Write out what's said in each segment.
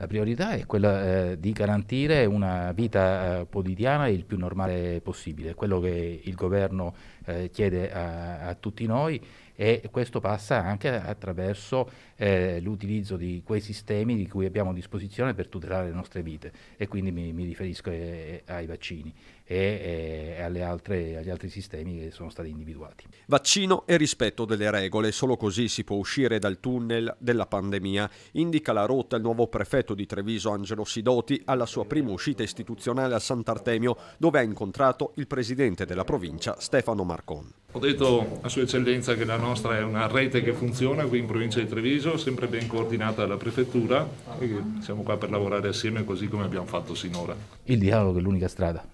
La priorità è quella eh, di garantire una vita eh, quotidiana il più normale possibile, quello che il governo eh, chiede a, a, tutti noi e questo passa anche attraverso eh, l'utilizzo di quei sistemi di cui abbiamo a disposizione per tutelare le nostre vite e quindi mi, mi riferisco eh, ai vaccini e, e altre, agli altri sistemi che sono stati individuati. Vaccino e rispetto delle regole, solo così si può uscire dal tunnel della pandemia, indica la rotta il nuovo prefetto di Treviso Angelo Sidoti alla sua prima uscita istituzionale a Sant'Artemio dove ha incontrato il presidente della provincia Stefano Marcon. Ho detto a Sua Eccellenza che la nostra è una rete che funziona qui in provincia di Treviso, sempre ben coordinata dalla prefettura e siamo qua per lavorare assieme così come abbiamo fatto sinora. Il dialogo è l'unica strada.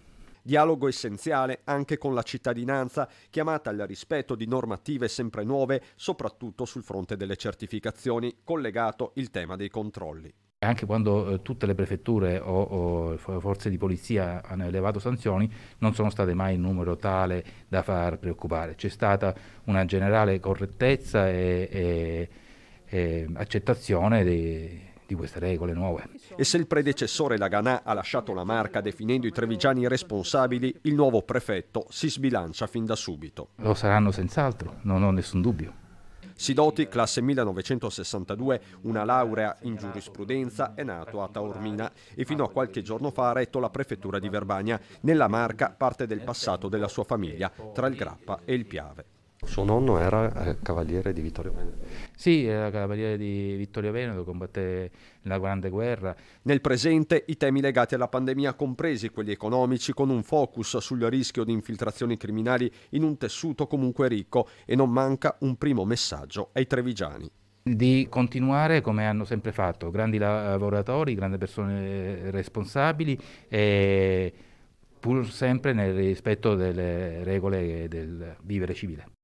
Dialogo essenziale anche con la cittadinanza, chiamata al rispetto di normative sempre nuove, soprattutto sul fronte delle certificazioni, collegato il tema dei controlli. Anche quando eh, tutte le prefetture o, o, forze di polizia hanno elevato sanzioni, non sono state mai in numero tale da far preoccupare. C'è stata una generale correttezza e, e, e accettazione dei, di queste regole nuove. E se il predecessore Laganà ha lasciato la marca definendo i trevigiani responsabili, il nuovo prefetto si sbilancia fin da subito. Lo saranno senz'altro, non ho nessun dubbio. Sidoti, classe 1962, una laurea in giurisprudenza, è nato a Taormina e fino a qualche giorno fa ha retto la prefettura di Verbania. Nella Marca parte del passato della sua famiglia, tra il Grappa e il Piave. Suo nonno era eh, cavaliere di Vittorio Veneto. Sì, era cavaliere di Vittorio Veneto, combatté nella Grande Guerra. Nel presente i temi legati alla pandemia, compresi quelli economici, con un focus sul rischio di infiltrazioni criminali in un tessuto comunque ricco e non manca un primo messaggio ai trevigiani di continuare come hanno sempre fatto, grandi lavoratori, grandi persone responsabili e pur sempre nel rispetto delle regole del vivere civile.